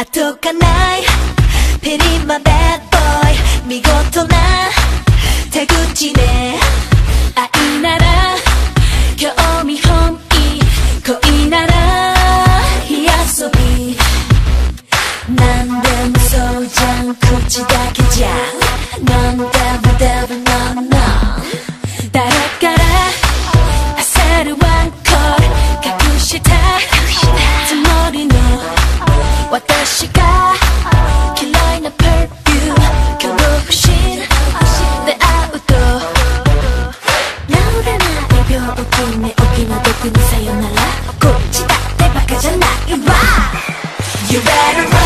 後がない。ペリマベッドボーイ。見事な手口で愛なら。興味本位。恋なら。火遊び。何でもそうじゃん。口だけじゃ。何でも You better run.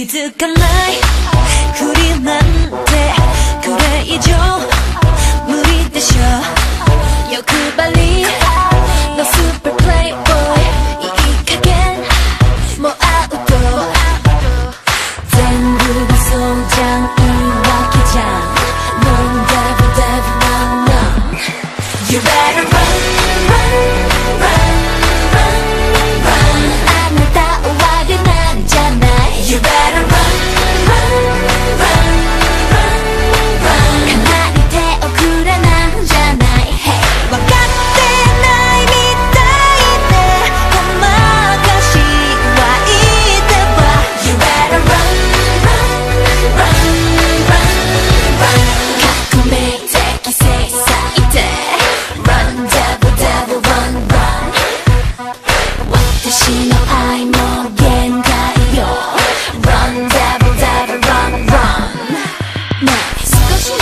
気づかないふりなんてこれ以上無理でしょ欲張りのスーパープレイボーイいい加減もうアウト全部がそうじゃん言い訳じゃん No devil devil no no You better run run run run 私の愛の限界よ。Run devil devil run run. ねえ少しの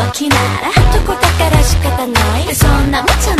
浮気ならとこだから仕方ない。でそんな無茶な